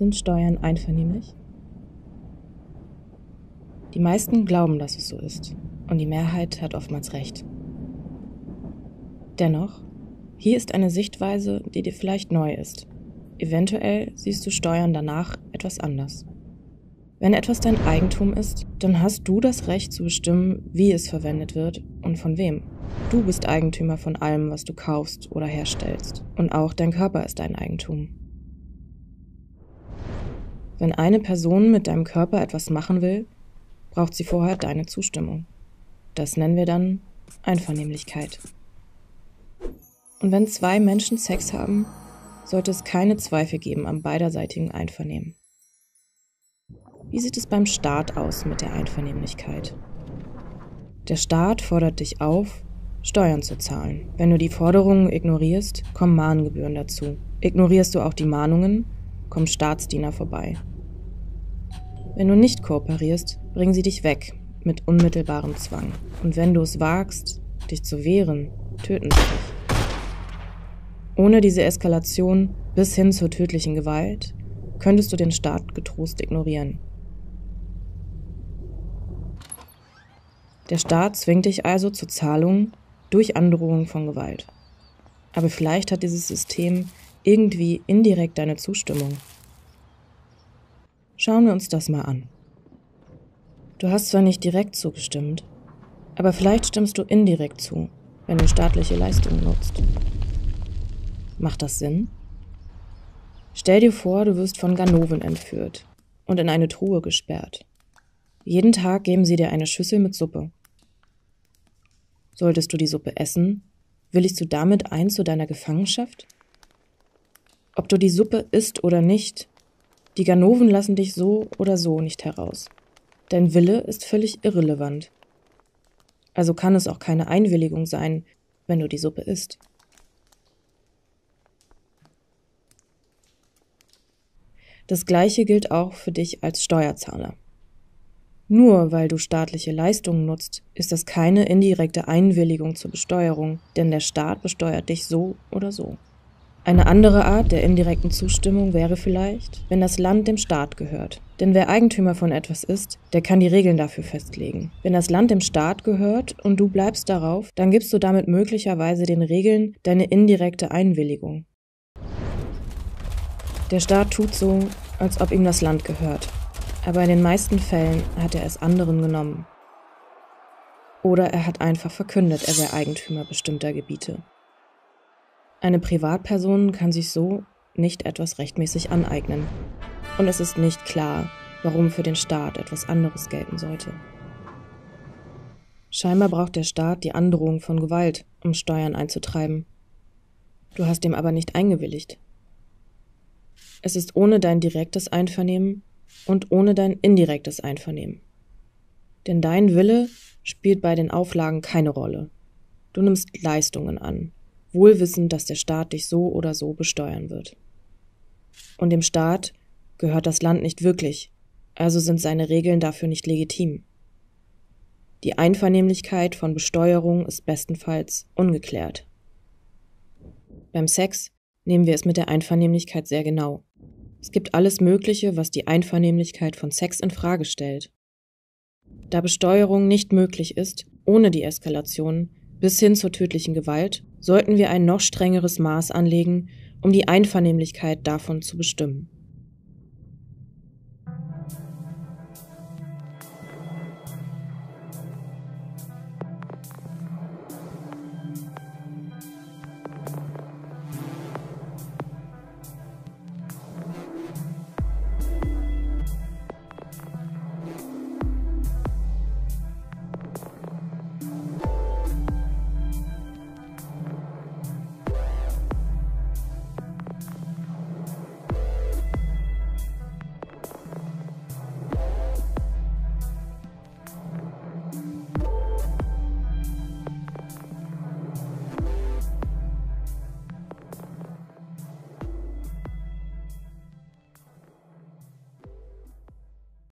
Sind Steuern einvernehmlich? Die meisten glauben, dass es so ist, und die Mehrheit hat oftmals recht. Dennoch, hier ist eine Sichtweise, die dir vielleicht neu ist. Eventuell siehst du Steuern danach etwas anders. Wenn etwas dein Eigentum ist, dann hast du das Recht zu bestimmen, wie es verwendet wird und von wem. Du bist Eigentümer von allem, was du kaufst oder herstellst. Und auch dein Körper ist dein Eigentum. Wenn eine Person mit deinem Körper etwas machen will, braucht sie vorher deine Zustimmung. Das nennen wir dann Einvernehmlichkeit. Und wenn zwei Menschen Sex haben, sollte es keine Zweifel geben am beiderseitigen Einvernehmen. Wie sieht es beim Staat aus mit der Einvernehmlichkeit? Der Staat fordert dich auf, Steuern zu zahlen. Wenn du die Forderungen ignorierst, kommen Mahngebühren dazu. Ignorierst du auch die Mahnungen, kommen Staatsdiener vorbei. Wenn du nicht kooperierst, bringen sie dich weg mit unmittelbarem Zwang. Und wenn du es wagst, dich zu wehren, töten sie dich. Ohne diese Eskalation bis hin zur tödlichen Gewalt könntest du den Staat getrost ignorieren. Der Staat zwingt dich also zur Zahlung durch Androhung von Gewalt. Aber vielleicht hat dieses System irgendwie indirekt deine Zustimmung. Schauen wir uns das mal an. Du hast zwar nicht direkt zugestimmt, aber vielleicht stimmst du indirekt zu, wenn du staatliche Leistungen nutzt. Macht das Sinn? Stell dir vor, du wirst von Ganoven entführt und in eine Truhe gesperrt. Jeden Tag geben sie dir eine Schüssel mit Suppe. Solltest du die Suppe essen, willigst du damit ein zu deiner Gefangenschaft? Ob du die Suppe isst oder nicht, die Ganoven lassen dich so oder so nicht heraus. Dein Wille ist völlig irrelevant. Also kann es auch keine Einwilligung sein, wenn du die Suppe isst. Das gleiche gilt auch für dich als Steuerzahler. Nur weil du staatliche Leistungen nutzt, ist das keine indirekte Einwilligung zur Besteuerung, denn der Staat besteuert dich so oder so. Eine andere Art der indirekten Zustimmung wäre vielleicht, wenn das Land dem Staat gehört. Denn wer Eigentümer von etwas ist, der kann die Regeln dafür festlegen. Wenn das Land dem Staat gehört und du bleibst darauf, dann gibst du damit möglicherweise den Regeln deine indirekte Einwilligung. Der Staat tut so, als ob ihm das Land gehört aber in den meisten Fällen hat er es anderen genommen. Oder er hat einfach verkündet, er sei Eigentümer bestimmter Gebiete. Eine Privatperson kann sich so nicht etwas rechtmäßig aneignen. Und es ist nicht klar, warum für den Staat etwas anderes gelten sollte. Scheinbar braucht der Staat die Androhung von Gewalt, um Steuern einzutreiben. Du hast dem aber nicht eingewilligt. Es ist ohne dein direktes Einvernehmen und ohne dein indirektes Einvernehmen. Denn dein Wille spielt bei den Auflagen keine Rolle. Du nimmst Leistungen an, wohlwissend, dass der Staat dich so oder so besteuern wird. Und dem Staat gehört das Land nicht wirklich, also sind seine Regeln dafür nicht legitim. Die Einvernehmlichkeit von Besteuerung ist bestenfalls ungeklärt. Beim Sex nehmen wir es mit der Einvernehmlichkeit sehr genau. Es gibt alles Mögliche, was die Einvernehmlichkeit von Sex in Frage stellt. Da Besteuerung nicht möglich ist, ohne die Eskalation bis hin zur tödlichen Gewalt, sollten wir ein noch strengeres Maß anlegen, um die Einvernehmlichkeit davon zu bestimmen.